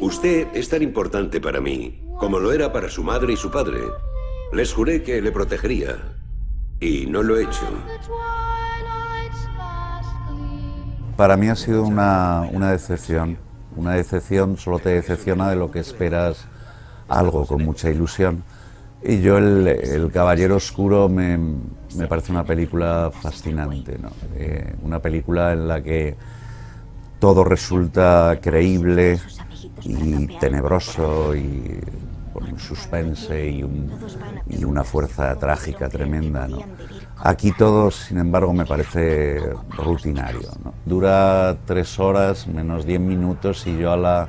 Usted es tan importante para mí como lo era para su madre y su padre. Les juré que le protegería. Y no lo he hecho. Para mí ha sido una, una decepción. Una decepción solo te decepciona de lo que esperas algo con mucha ilusión. Y yo el, el Caballero Oscuro me, me parece una película fascinante, ¿no? Eh, una película en la que todo resulta creíble y tenebroso y con un suspense y, un- y una fuerza trágica tremenda. ¿no? Aquí todo, sin embargo, me parece rutinario. ¿no? Dura tres horas menos diez minutos y yo a la,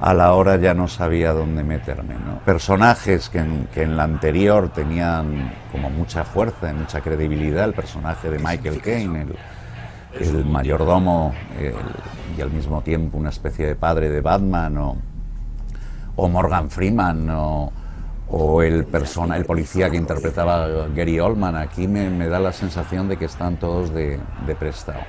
a la hora ya no sabía dónde meterme. ¿no? Personajes que en, que en la anterior tenían como mucha fuerza y mucha credibilidad, el personaje de Michael Caine, el, el mayordomo el- y al mismo tiempo una especie de padre de Batman o, o Morgan Freeman o, o el persona el policía que interpretaba Gary Oldman aquí me, me da la sensación de que están todos de, de prestado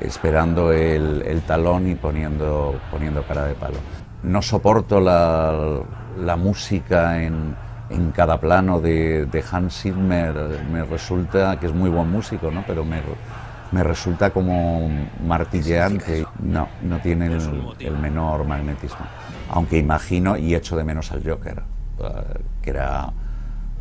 esperando el, el talón y poniendo, poniendo cara de palo no soporto la, la música en, en cada plano de, de Hans Zimmer me resulta que es muy buen músico ¿no? pero me, me resulta como martilleante. No, no tiene el, el menor magnetismo. Aunque imagino y echo de menos al Joker, eh, que era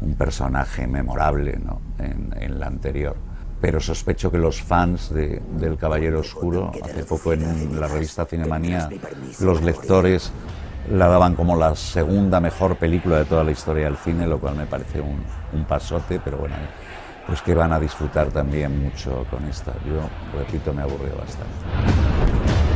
un personaje memorable ¿no? en, en la anterior. Pero sospecho que los fans de- del Caballero Oscuro, hace poco en la revista Cinemanía, los lectores la daban como la segunda mejor película de toda la historia del cine, lo cual me parece un, un pasote, pero bueno, pues que van a disfrutar también mucho con esta. Yo, repito, me aburrió bastante.